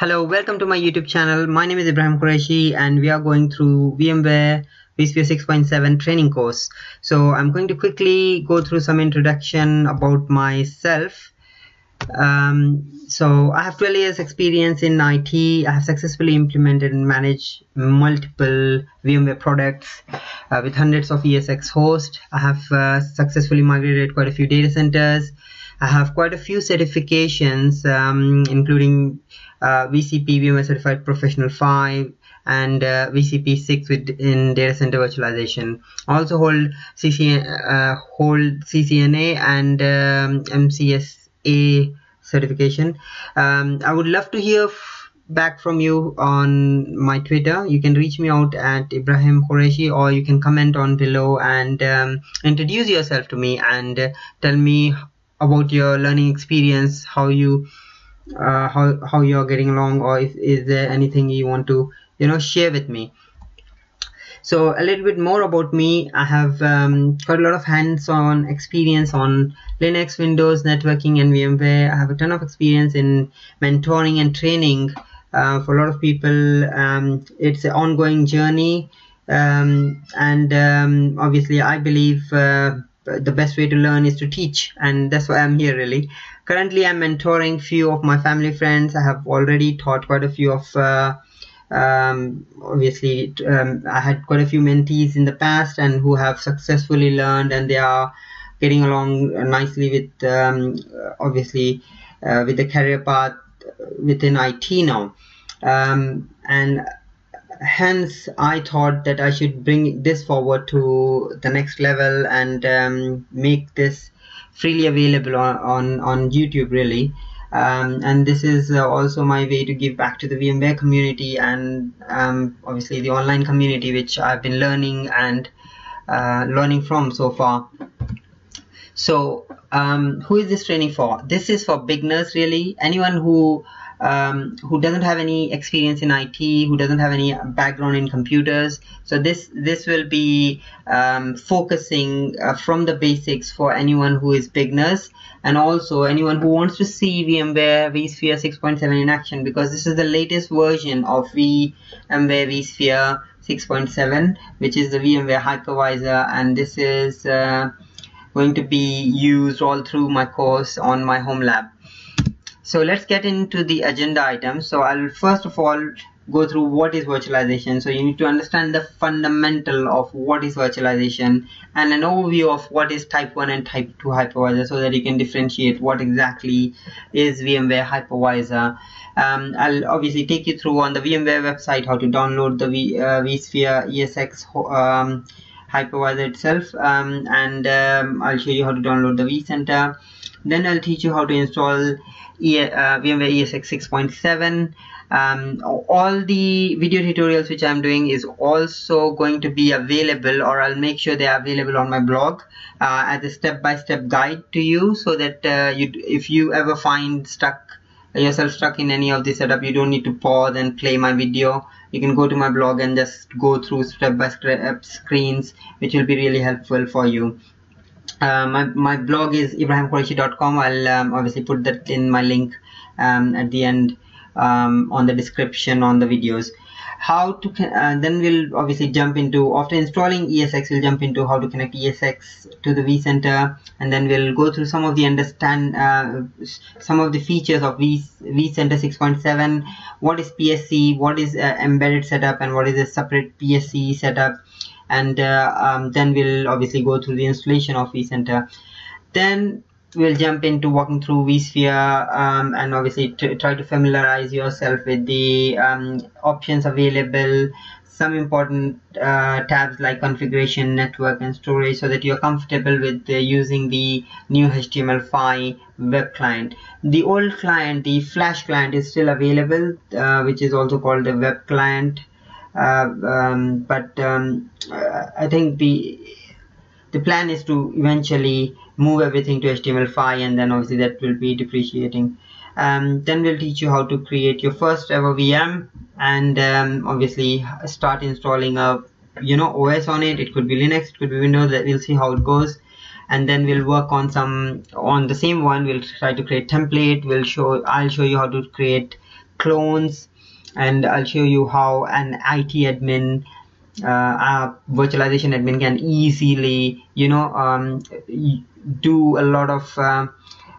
Hello, welcome to my YouTube channel. My name is Ibrahim Quraishi and we are going through VMware vSphere 6.7 training course. So I'm going to quickly go through some introduction about myself. Um, so I have 12 years experience in IT. I have successfully implemented and managed multiple VMware products uh, with hundreds of ESX hosts. I have uh, successfully migrated quite a few data centers. I have quite a few certifications, um, including uh, VCP VMware Certified Professional 5 and uh, VCP 6 with in data center virtualization. Also hold CCN, uh, hold CCNA and um, MCSA certification. Um, I would love to hear back from you on my Twitter. You can reach me out at Ibrahim Quraishi or you can comment on below and um, introduce yourself to me and uh, tell me about your learning experience, how you uh, how how you're getting along, or if is there anything you want to you know share with me. So a little bit more about me. I have um, quite a lot of hands-on experience on Linux, Windows, networking, and VMware. I have a ton of experience in mentoring and training uh, for a lot of people. Um, it's an ongoing journey, um, and um, obviously, I believe. Uh, the best way to learn is to teach and that's why i'm here really. Currently i'm mentoring few of my family friends. I have already taught quite a few of uh, um, obviously um, i had quite a few mentees in the past and who have successfully learned and they are getting along nicely with um, obviously uh, with the career path within it now. Um, and hence I thought that I should bring this forward to the next level and um, make this freely available on, on, on YouTube really. Um, and this is uh, also my way to give back to the VMware community and um, obviously the online community which I've been learning and uh, learning from so far. So um, who is this training for? This is for beginners really. Anyone who um, who doesn't have any experience in IT, who doesn't have any background in computers. So this this will be um, focusing uh, from the basics for anyone who is beginners and also anyone who wants to see VMware vSphere 6.7 in action because this is the latest version of VMware vSphere 6.7 which is the VMware hypervisor and this is uh, going to be used all through my course on my home lab so let's get into the agenda items. So i'll first of all go through what is virtualization. So you need to understand the fundamental of what is virtualization and an overview of what is type 1 and type 2 hypervisor so that you can differentiate what exactly is vmware hypervisor. Um, I'll obviously take you through on the VMware website how to download the v, uh, vSphere ESX um, hypervisor itself um, and um, I'll show you how to download the vCenter. Then I'll teach you how to install uh, VMware ESX 6.7 um, all the video tutorials which I'm doing is also going to be available or I'll make sure they are available on my blog uh, as a step-by-step -step guide to you so that uh, you if you ever find stuck yourself stuck in any of the setup you don't need to pause and play my video. You can go to my blog and just go through step-by-step -step screens which will be really helpful for you uh, my, my blog is ibrahimqureshi.com i'll um, obviously put that in my link um, at the end um, on the description on the videos. How to uh, then we'll obviously jump into after installing ESX we'll jump into how to connect ESX to the vCenter and then we'll go through some of the understand uh, some of the features of v, vCenter 6.7 what is PSC what is uh, embedded setup? And what is a separate PSC setup and uh, um, then we'll obviously go through the installation of vCenter. Then we'll jump into walking through vSphere um, and obviously try to familiarize yourself with the um, options available some important uh, tabs like configuration network and storage so that you're comfortable with uh, using the new HTML5 web client. The old client the flash client is still available uh, which is also called the web client um, but um, I think the the plan is to eventually move everything to HTML5 and then obviously that will be depreciating. Um, then we'll teach you how to create your first ever VM and um, obviously start installing a you know OS on it. It could be Linux it could be Windows we'll see how it goes. And then we'll work on some on the same one. We'll try to create template. We'll show I'll show you how to create clones and I'll show you how an IT admin uh, a virtualization admin can easily you know um, do a lot of uh,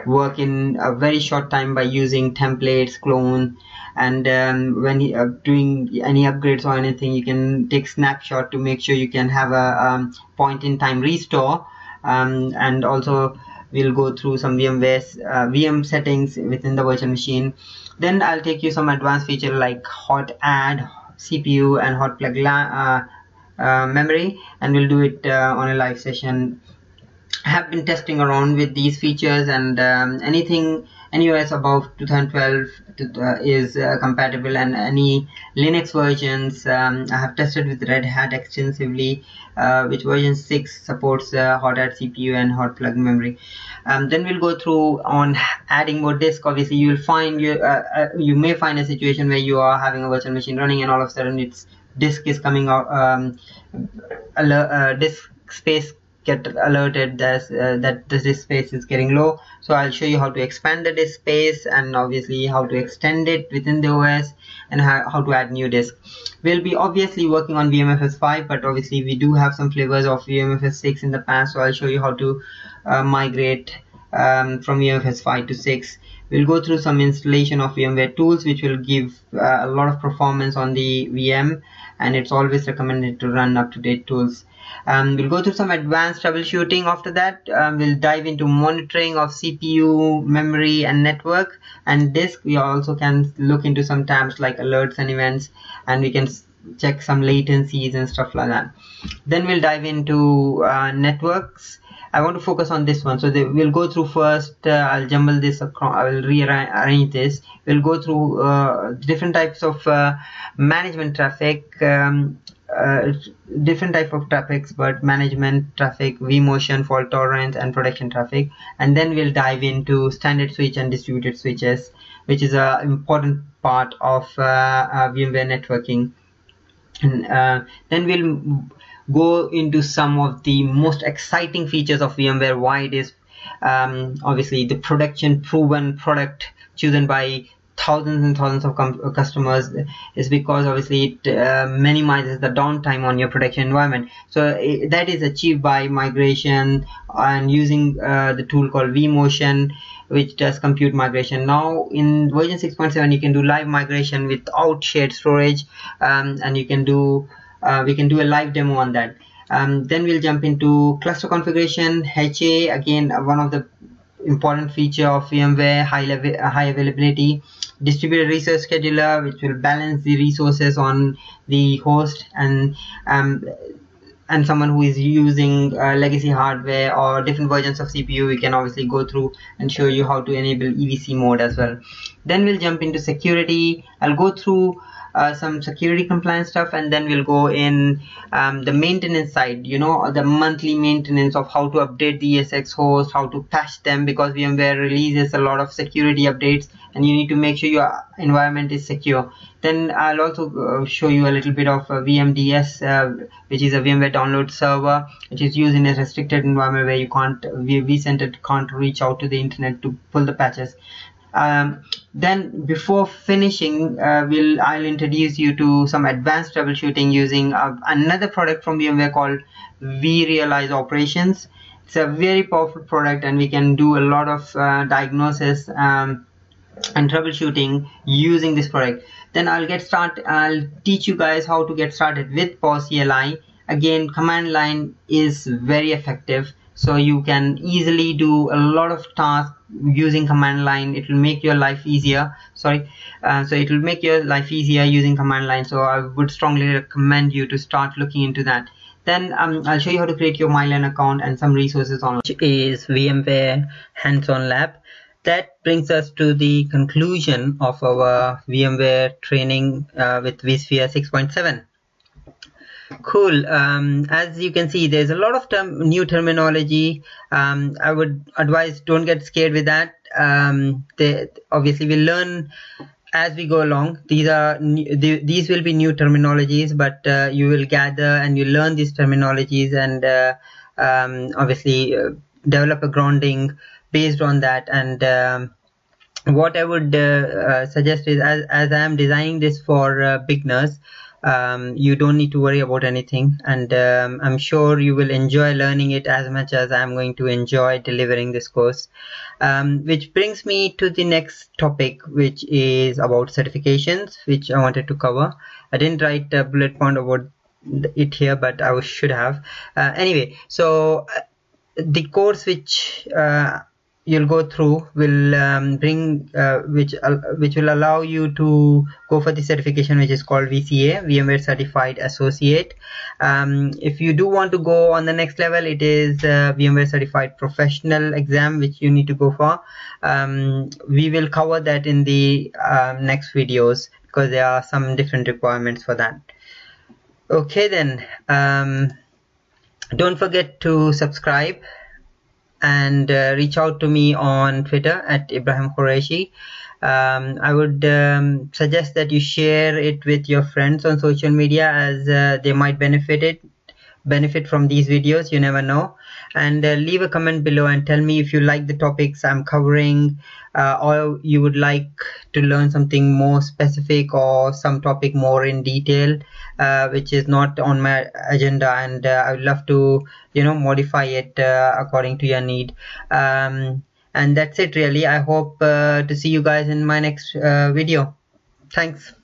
work in a very short time by using templates clone and um, when are uh, doing any upgrades or anything you can take snapshot to make sure you can have a um, point in time restore um, and also we'll go through some VMware uh, VM settings within the virtual machine. Then I'll take you some advanced feature like hot add CPU and hot plug uh, uh, memory and we'll do it uh, on a live session. I have been testing around with these features and um, anything OS above 2012 uh, is uh, compatible and any Linux versions um, I have tested with Red Hat extensively uh, which version 6 supports uh, hot add CPU and hot plug memory. Um, then we'll go through on adding more disk. Obviously you will find you uh, uh, you may find a situation where you are having a virtual machine running and all of a sudden its disk is coming out um, disk space get alerted that, uh, that the disk space is getting low. So I'll show you how to expand the disk space and obviously how to extend it within the OS and how, how to add new disk. We'll be obviously working on VMFS 5 but obviously we do have some flavors of VMFS 6 in the past. So I'll show you how to uh, migrate um, from VMFS 5 to 6 we'll go through some installation of VMware tools which will give uh, a lot of performance on the VM and it's always recommended to run up-to-date tools. Um, we'll go through some advanced troubleshooting. After that um, we'll dive into monitoring of CPU memory and network. And disk we also can look into some tabs like alerts and events and we can check some latencies and stuff like that. Then we'll dive into uh, networks. I want to focus on this one. So the, we'll go through first uh, I'll jumble this across I will rearrange this. We'll go through uh, different types of uh, management traffic um, uh, different type of traffics but management traffic vmotion fault tolerance and production traffic. And then we'll dive into standard switch and distributed switches which is a important part of uh, uh, VMware networking and uh, then we'll go into some of the most exciting features of VMware. Why it is um, obviously the production proven product chosen by thousands and thousands of customers is because obviously it uh, minimizes the downtime on your production environment. So it, that is achieved by migration and using uh, the tool called vmotion which does compute migration. Now in version 6.7 you can do live migration without shared storage um, and you can do uh, we can do a live demo on that. Um, then we'll jump into cluster configuration. HA again one of the important feature of VMware high level uh, high availability. Distributed resource scheduler which will balance the resources on the host and um, and someone who is using uh, legacy hardware or different versions of CPU we can obviously go through and show you how to enable EVC mode as well. Then we'll jump into security. I'll go through uh, some security compliance stuff and then we'll go in um, the maintenance side you know the monthly maintenance of how to update the ESX host how to patch them because VMware releases a lot of security updates and you need to make sure your environment is secure. Then I'll also uh, show you a little bit of VMDS uh, which is a VMware download server which is used in a restricted environment where you can't vCenter can't reach out to the internet to pull the patches um, then before finishing uh, we'll I'll introduce you to some advanced troubleshooting using uh, another product from VMware called vRealize operations. It's a very powerful product and we can do a lot of uh, diagnosis um, and troubleshooting using this product. Then I'll get started I'll teach you guys how to get started with PowerCLI again command line is very effective so you can easily do a lot of tasks using command line. It will make your life easier. Sorry. Uh, so it will make your life easier using command line. So I would strongly recommend you to start looking into that. Then um, I'll show you how to create your MyLAN account and some resources on which is VMware hands-on lab. That brings us to the conclusion of our VMware training uh, with vSphere 6.7 Cool. Um, as you can see, there's a lot of term, new terminology. Um, I would advise don't get scared with that. Um, they, obviously, we learn as we go along. These are new, these will be new terminologies, but uh, you will gather and you learn these terminologies and uh, um, obviously uh, develop a grounding based on that and um, what I would uh, uh, suggest is as, as I am designing this for uh, beginners um, you don't need to worry about anything. And um, I'm sure you will enjoy learning it as much as I'm going to enjoy delivering this course. Um, which brings me to the next topic which is about certifications which I wanted to cover. I didn't write a bullet point about it here but I should have. Uh, anyway so uh, the course which uh, you'll go through will um, bring uh, which uh, which will allow you to go for the certification which is called VCA VMware Certified Associate. Um, if you do want to go on the next level it is uh, VMware Certified Professional exam which you need to go for. Um, we will cover that in the um, next videos because there are some different requirements for that. Okay then um, don't forget to subscribe and uh, reach out to me on Twitter at Ibrahim Quraishi. Um, I would um, suggest that you share it with your friends on social media as uh, they might benefit it benefit from these videos you never know. And uh, leave a comment below and tell me if you like the topics I'm covering uh, or you would like to learn something more specific or some topic more in detail uh, which is not on my agenda. And uh, I would love to you know modify it uh, according to your need. Um, and that's it really. I hope uh, to see you guys in my next video. Thanks